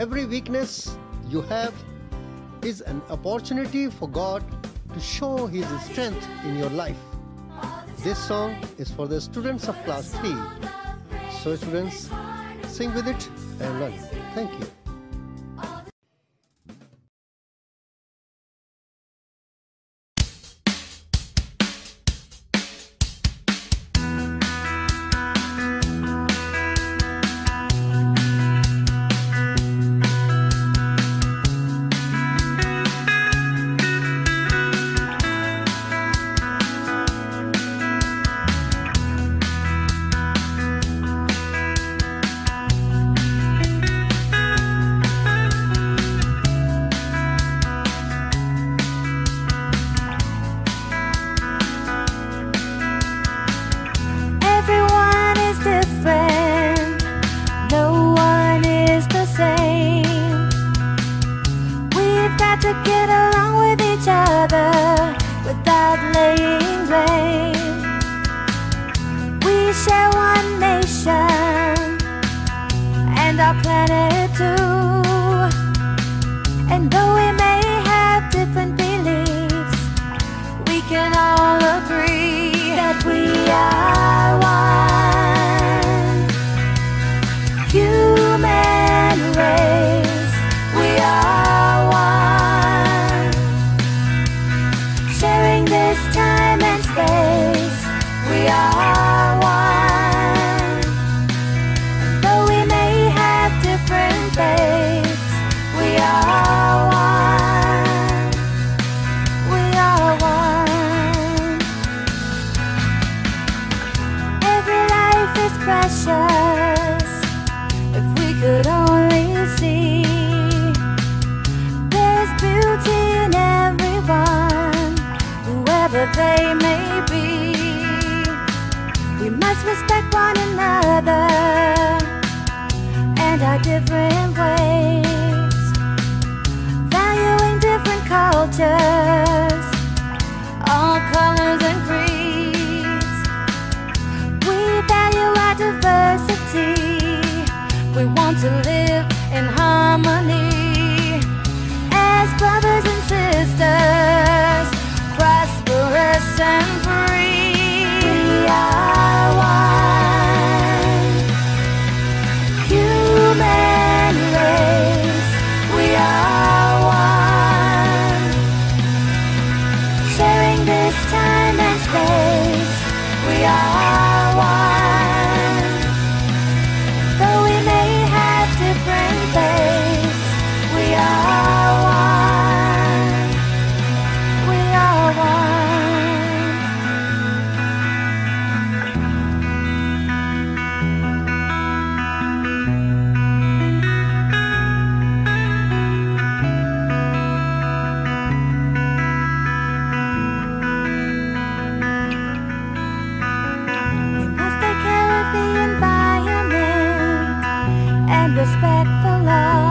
Every weakness you have is an opportunity for God to show His strength in your life. This song is for the students of class 3. So, students, sing with it and learn. Thank you. Though we Maybe We must respect one another and our different ways, valuing different cultures, all colors and creeds. We value our diversity. We want to live. respect the law.